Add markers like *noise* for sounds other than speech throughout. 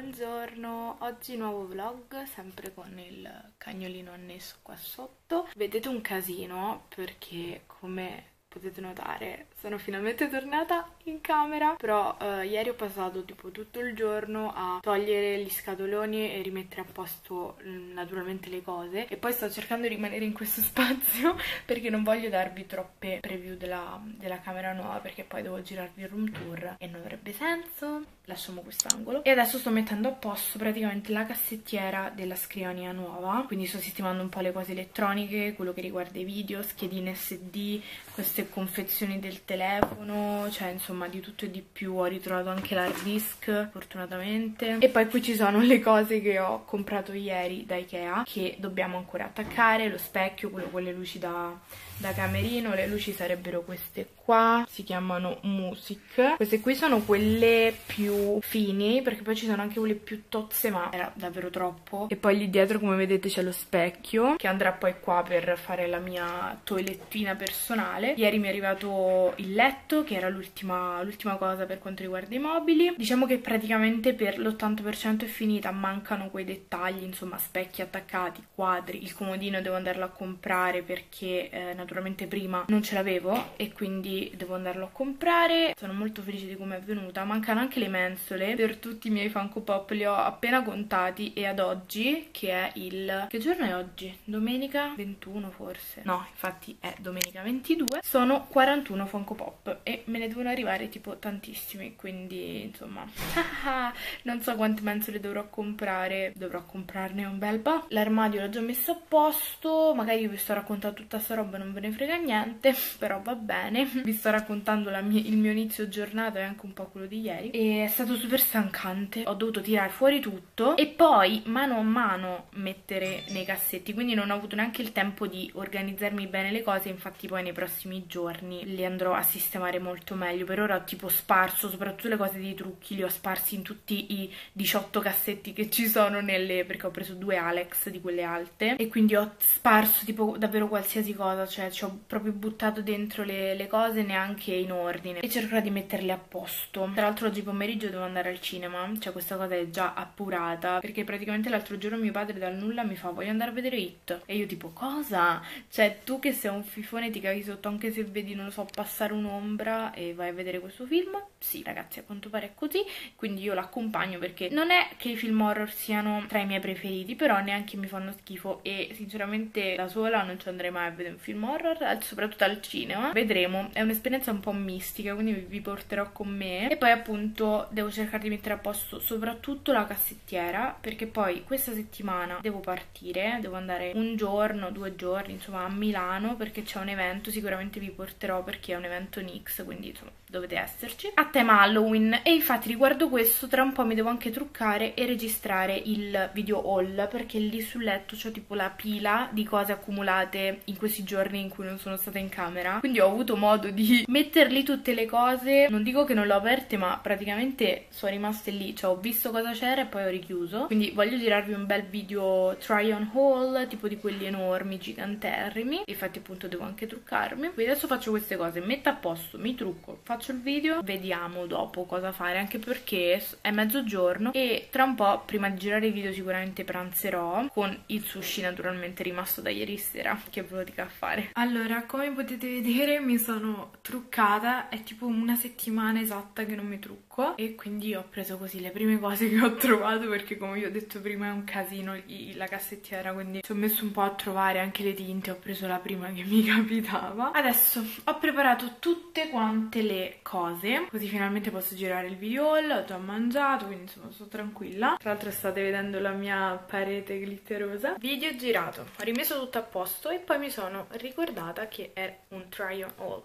buongiorno, oggi nuovo vlog, sempre con il cagnolino annesso qua sotto. Vedete un casino perché come potete notare sono finalmente tornata in camera però eh, ieri ho passato tipo tutto il giorno a togliere gli scatoloni e rimettere a posto mm, naturalmente le cose. E poi sto cercando di rimanere in questo *laughs* spazio perché non voglio darvi troppe preview della, della camera nuova perché poi devo girarvi il room tour e non avrebbe senso. Lasciamo quest'angolo e adesso sto mettendo a posto praticamente la cassettiera della scrivania nuova. Quindi sto sistemando un po' le cose elettroniche quello che riguarda i video, schedine SD queste confezioni del telefono cioè insomma di tutto e di più. Ho ritrovato anche l'hard disk fortunatamente. E poi qui ci sono le cose che ho comprato ieri da Ikea che dobbiamo ancora attaccare lo specchio, quello con le luci da da camerino le luci sarebbero queste qua si chiamano Music. Queste qui sono quelle più fini perché poi ci sono anche quelle più tozze ma era davvero troppo. E poi lì dietro come vedete c'è lo specchio che andrà poi qua per fare la mia toilettina personale. Ieri mi è arrivato il letto che era l'ultima cosa per quanto riguarda i mobili. Diciamo che praticamente per l'80% è finita mancano quei dettagli insomma specchi attaccati quadri il comodino devo andarlo a comprare perché eh, naturalmente prima non ce l'avevo e quindi devo andarlo a comprare. Sono molto felice di come è venuta. Mancano anche le mensole per tutti i miei Funko Pop, li ho appena contati e ad oggi, che è il... che giorno è oggi? Domenica 21 forse? No, infatti è domenica 22. Sono 41 Funko Pop e me ne devono arrivare tipo tantissimi, quindi insomma... *laughs* non so quante mensole dovrò comprare, dovrò comprarne un bel po'. L'armadio l'ho già messo a posto, magari vi sto raccontando tutta sta roba, non ve ve ne frega niente, *laughs* però va bene. *laughs* Vi sto raccontando mia, il mio inizio giornata e anche un po' quello di ieri. E è stato super stancante. Ho dovuto tirare fuori tutto e poi mano a mano mettere nei cassetti. Quindi non ho avuto neanche il tempo di organizzarmi bene le cose. Infatti poi nei prossimi giorni le andrò a sistemare molto meglio. Per ora ho tipo sparso, soprattutto le cose dei trucchi, li ho sparsi in tutti i 18 cassetti che ci sono nelle... perché ho preso due Alex di quelle alte. E quindi ho sparso tipo davvero qualsiasi cosa. Cioè ci ho proprio buttato dentro le, le, cose neanche in ordine e cercherò di metterle a posto. Tra l'altro oggi pomeriggio devo andare al cinema, cioè questa cosa è già appurata, perché praticamente l'altro giorno mio padre dal nulla mi fa voglio andare a vedere It e io tipo cosa? Cioè tu che sei un fifone ti cavi sotto anche se vedi non lo so passare un'ombra e vai a vedere questo film? Sì ragazzi a quanto pare è così, quindi io l'accompagno perché non è che i film horror siano tra i miei preferiti, però neanche mi fanno schifo e sinceramente da sola non ci andrei mai a vedere un film horror horror, soprattutto al cinema. Vedremo, è un'esperienza un po' mistica, quindi vi porterò con me. E poi appunto devo cercare di mettere a posto soprattutto la cassettiera, perché poi questa settimana devo partire, devo andare un giorno, due giorni, insomma, a Milano, perché c'è un evento, sicuramente vi porterò perché è un evento Nix, quindi insomma dovete esserci, a tema Halloween. E infatti riguardo questo tra un po' mi devo anche truccare e registrare il video haul, perché lì sul letto c'ho tipo la pila di cose accumulate in questi giorni in cui non sono stata in camera. Quindi ho avuto modo di *laughs* metterli tutte le cose. Non dico che non le ho aperte ma praticamente sono rimaste lì. Cioè ho visto cosa c'era e poi ho richiuso. Quindi voglio girarvi un bel video try on haul tipo di quelli enormi giganterrimi infatti appunto devo anche truccarmi. Quindi adesso faccio queste cose. Metto a posto mi trucco faccio il video. Vediamo dopo cosa fare anche perché è mezzogiorno e tra un po' prima di girare il video sicuramente pranzerò con il sushi naturalmente rimasto da ieri sera. Che ve lo dico a fare allora, come potete vedere mi sono truccata, è tipo una settimana esatta che non mi trucco e quindi ho preso così le prime cose che ho trovato perché come vi ho detto prima è un casino la cassettiera quindi ci ho messo un po' a trovare anche le tinte, ho preso la prima che mi *laughs* capitava. Adesso ho preparato tutte quante le cose così finalmente posso girare il video haul, ho già mangiato quindi insomma sto tranquilla. Tra l'altro state vedendo la mia parete glitterosa. Video girato, ho rimesso tutto a posto e poi mi sono ricordata ricordata che è un try on all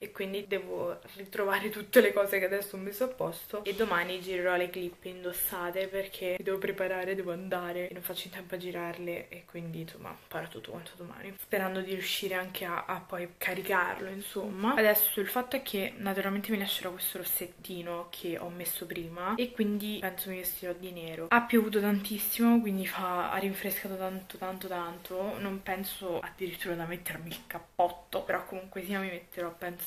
e quindi devo ritrovare tutte le cose che adesso ho messo a posto. E domani girerò le clip indossate perché mi devo preparare, devo andare e non faccio in tempo a girarle e quindi insomma farò tutto quanto domani. Sperando di riuscire anche a, a, poi caricarlo insomma. Adesso il fatto è che naturalmente mi lascerò questo rossettino che ho messo prima e quindi penso mi vestirò di nero. Ha piovuto tantissimo quindi fa, ha rinfrescato tanto tanto tanto. Non penso addirittura da mettermi il cappotto però comunque sia mi metterò penso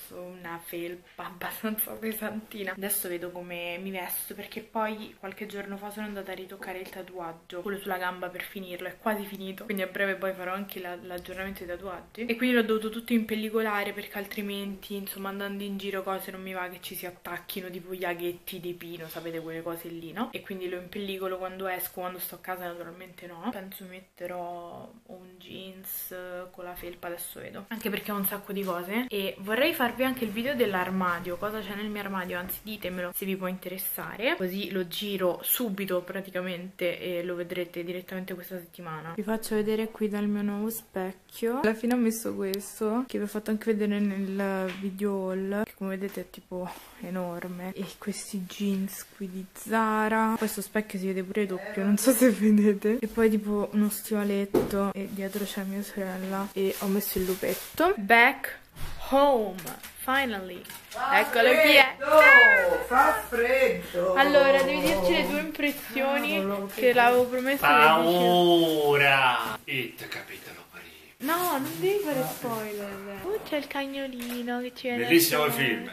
messo una felpa *laughs* abbastanza pesantina. Adesso vedo come mi vesto perché poi qualche giorno fa sono andata a ritoccare il tatuaggio, quello sulla gamba per finirlo, è quasi finito. Quindi a breve poi farò anche l'aggiornamento dei tatuaggi. E quindi l'ho dovuto tutto impellicolare perché altrimenti, insomma, andando in giro cose non mi va che ci si attacchino tipo gli aghetti di pino, sapete quelle cose lì, no? E quindi lo impellicolo quando esco, quando sto a casa naturalmente no. Penso metterò un jeans con la felpa, adesso vedo. Anche perché ho un sacco di cose e vorrei farvi anche il video dell'armadio, cosa c'è nel mio armadio, anzi ditemelo se vi può interessare. Così lo giro subito praticamente e lo vedrete direttamente questa settimana. Vi faccio vedere qui dal mio nuovo specchio. Alla fine ho messo questo, che vi ho fatto anche vedere nel video haul, che come vedete è tipo enorme. E questi jeans qui di Zara. Questo specchio si vede pure doppio, non so se vedete. E poi tipo uno stivaletto e dietro c'è mia sorella e ho messo il lupetto. Back home, finally. Fa Eccolo freddo, chi è. Fa freddo. Allora, devi dirci le tue impressioni no, che l'avevo promesso. Paura. E ti capitano No, non devi fare spoiler. Oh, c'è il cagnolino che ci viene. Bellissimo il film.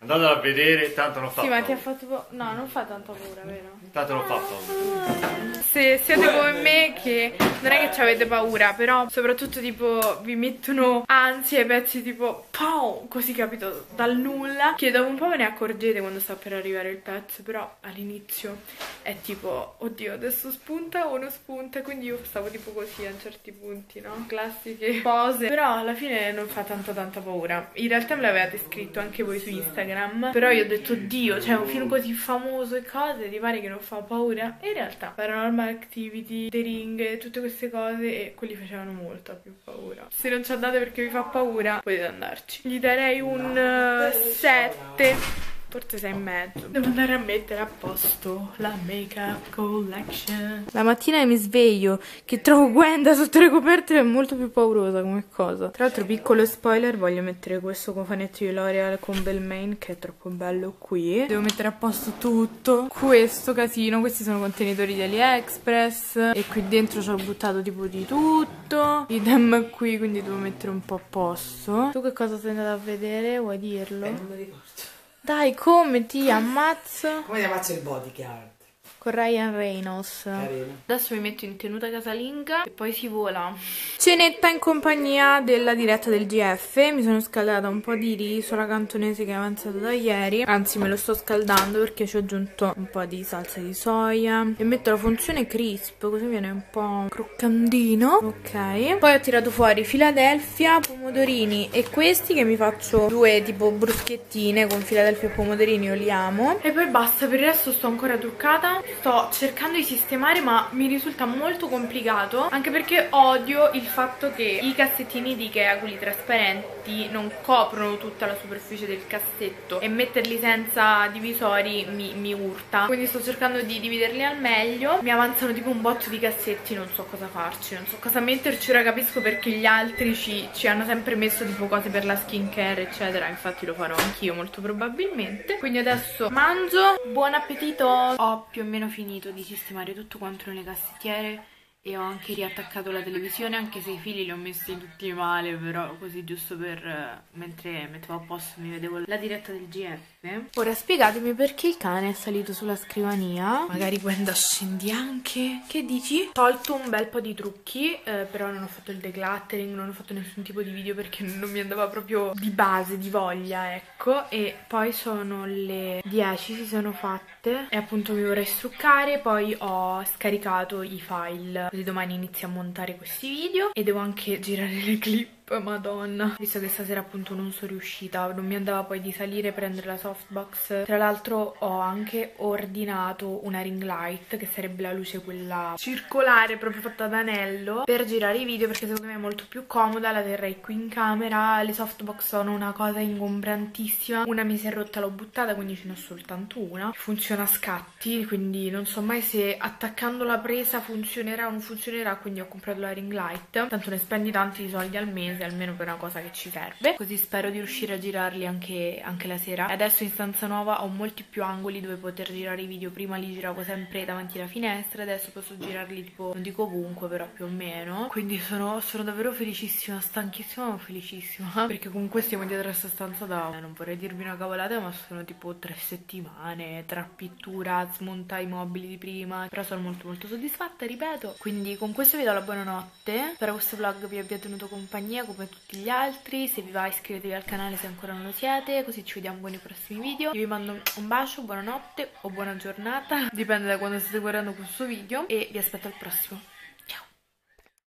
Andatelo a vedere, tanto non fa Sì, ma ti ha fatto... No, non fa tanta paura, vero? Tanto non fa paura. Se siete come me che non è che ci avete paura, però soprattutto tipo vi mettono ansia i pezzi tipo pow, così capito, dal nulla, che dopo un po' ve ne accorgete quando sta per arrivare il pezzo, però all'inizio è tipo, oddio, adesso spunta o non spunta, quindi io stavo tipo così a certi punti, no? Classiche pose, però alla fine non fa tanta tanta paura. In realtà me l'avevate scritto anche voi su Instagram Però io ho detto Dio, cioè un film così famoso e cose Ti pare che non fa paura? E in realtà Paranormal Activity, The Ring, tutte queste cose E quelli facevano molta più paura. Se non ci andate perché vi fa paura Potete andarci. Gli darei un 7 forse sei in mezzo. Devo andare a mettere a posto la make-up collection. La mattina mi sveglio che trovo Gwenda sotto le coperte è molto più paurosa come cosa. Tra l'altro piccolo spoiler, voglio mettere questo cofanetto di L'Oreal con Belmain che è troppo bello qui. Devo mettere a posto tutto. Questo casino, questi sono contenitori di AliExpress e qui dentro ci ho buttato tipo di tutto. Idem qui, quindi devo mettere un po' a posto. Tu che cosa sei andata a vedere? Vuoi dirlo? Eh, non mi ricordo. Dai, come ti *laughs* ammazzo? Come ti ammazzo il bodyguard? Con Ryan Reynolds. Carino. Adesso mi metto in tenuta casalinga e poi si vola. Cenetta in compagnia della diretta del GF. Mi sono scaldata un po' di riso alla cantonese che è avanzato da ieri. Anzi, me lo sto scaldando perché ci ho aggiunto un po' di salsa di soia. E metto la funzione crisp, così viene un po' croccantino. Ok. Poi ho tirato fuori Philadelphia, pomodorini e questi che mi faccio due tipo bruschettine con Philadelphia e pomodorini, oliamo. E poi basta, per il resto sto ancora truccata sto cercando di sistemare ma mi risulta molto complicato anche perché odio il fatto che i cassettini di Ikea, quelli trasparenti, non coprono tutta la superficie del cassetto e metterli senza divisori mi, mi urta. Quindi sto cercando di dividerli al meglio. Mi avanzano tipo un botto di cassetti non so cosa farci, non so cosa metterci. Ora capisco perché gli altri ci, ci hanno sempre messo tipo cose per la skincare eccetera. Infatti lo farò anch'io molto probabilmente. Quindi adesso mangio. Buon appetito! Ho più o meno almeno finito di sistemare tutto quanto nelle cassettiere e ho anche riattaccato la televisione anche se i fili li ho messi tutti male però così giusto per uh, mentre mettevo a posto mi vedevo la diretta del GF ora spiegatemi perché il cane è salito sulla scrivania. Magari quando scendi anche. Che dici? Ho tolto un bel po' di trucchi eh, però non ho fatto il decluttering non ho fatto nessun tipo di video perché non mi andava proprio di base di voglia ecco. E poi sono le 10 si sono fatte. E appunto mi vorrei struccare poi ho scaricato i file. Così domani inizio a montare questi video e devo anche girare le clip madonna. Visto che stasera appunto non sono riuscita non mi andava poi di salire e prendere la softbox. Tra l'altro ho anche ordinato una ring light che sarebbe la luce quella circolare proprio fatta ad anello per girare i video perché secondo me è molto più comoda la terrei qui in camera. Le softbox sono una cosa ingombrantissima. Una mi si è rotta l'ho buttata quindi ce n'ho soltanto una. Funziona a scatti quindi non so mai se attaccando la presa funzionerà o non funzionerà quindi ho comprato la ring light. Tanto ne spendi tanti soldi al mese mese almeno per una cosa che ci serve, così spero di riuscire a girarli anche, anche la sera. Adesso in stanza nuova ho molti più angoli dove poter girare i video, prima li giravo sempre davanti alla finestra, adesso posso girarli tipo, non dico ovunque, però più o meno, quindi sono, sono davvero felicissima, stanchissima ma felicissima, *laughs* perché comunque stiamo dietro a questa stanza da, non vorrei dirvi una cavolata, ma sono tipo tre settimane. Tra pittura, smonta i mobili di prima, però sono molto molto soddisfatta, ripeto, quindi con questo vi do la buonanotte, spero questo vlog vi abbia tenuto compagnia come tutti gli altri, se vi va iscrivetevi al canale se ancora non lo siete, così ci vediamo con i prossimi video, io vi mando un bacio, buonanotte o buona giornata, *laughs* dipende da quando state guardando questo video e vi aspetto al prossimo.